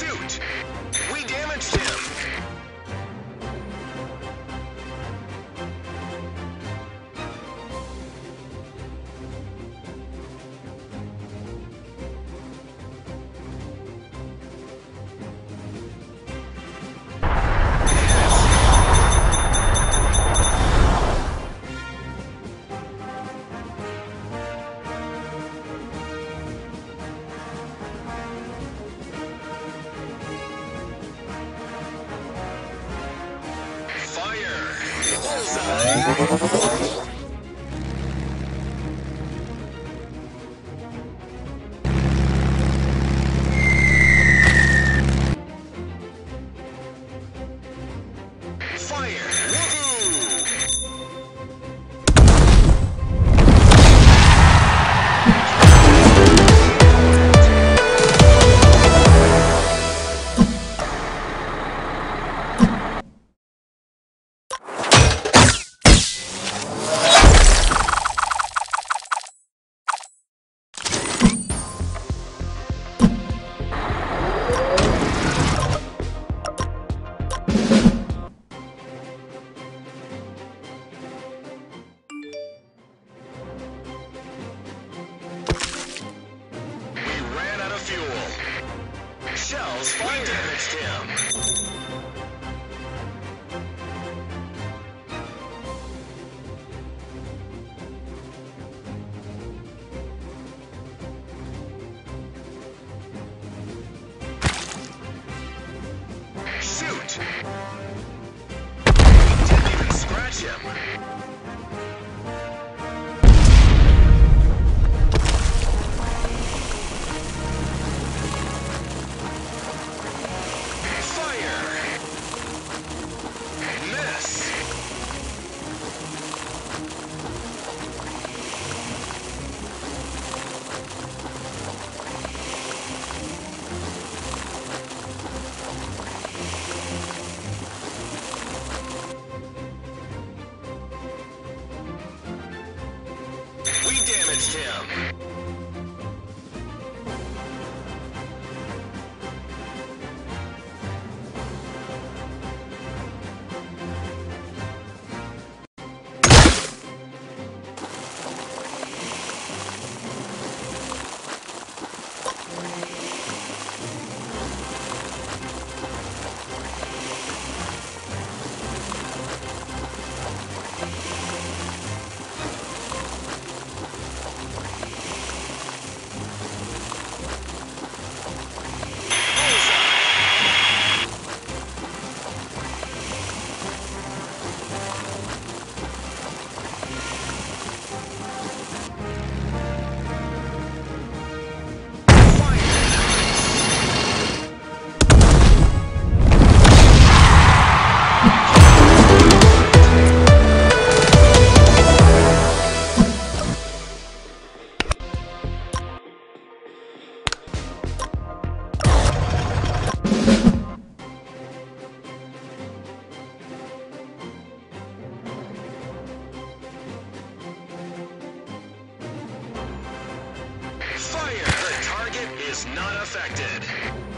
Suit. against him. Shoot! He didn't even scratch him! is not affected.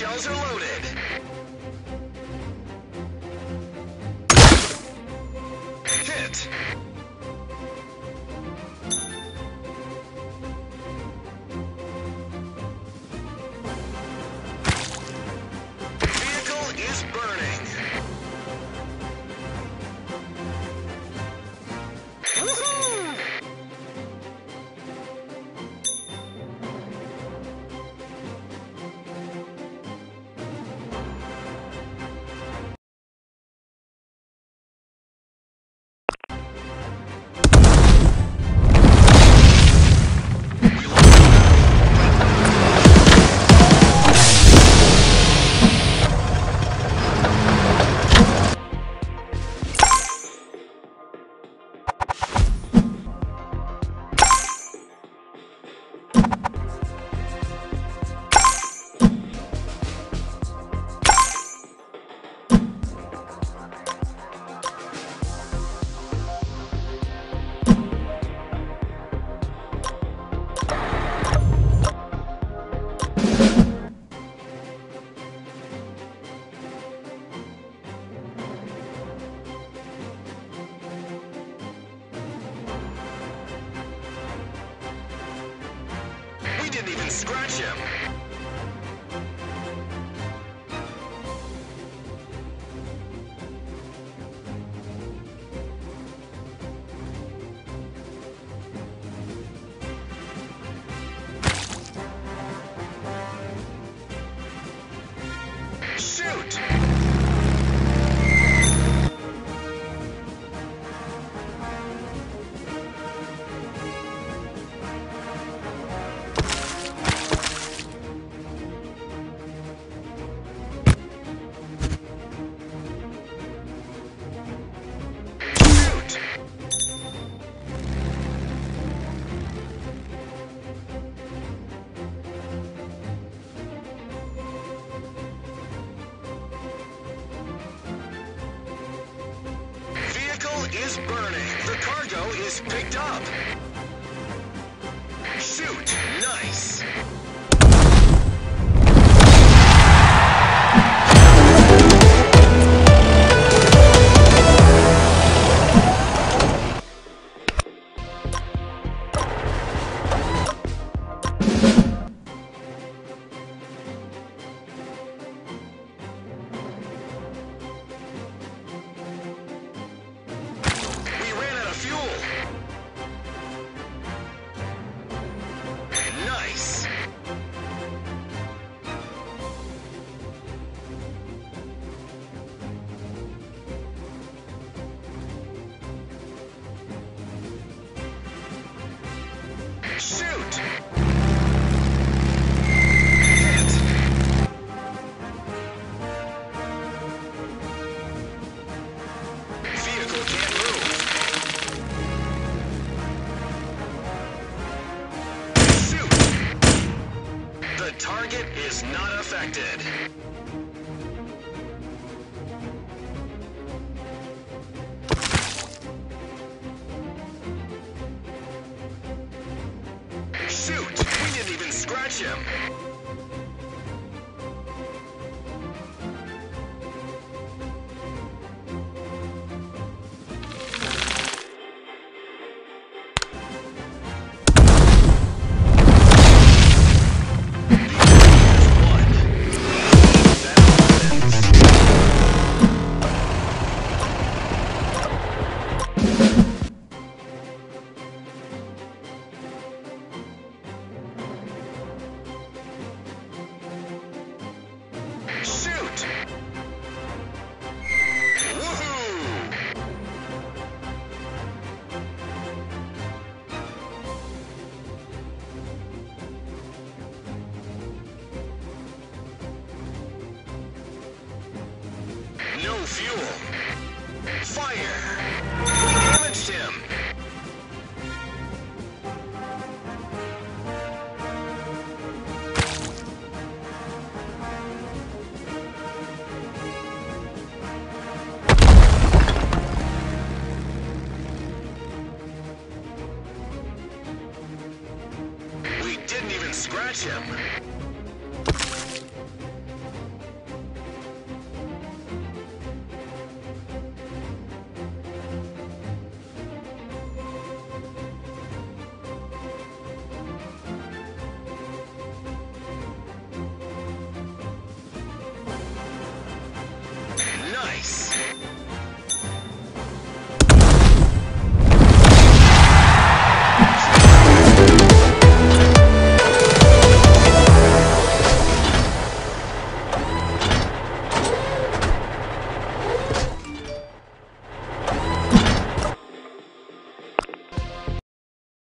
shells are loaded. Didn't even scratch him. Shoot! Cargo The is not affected. Shoot! We didn't even scratch him. Fuel. Fire! Damaged him! We didn't even scratch him.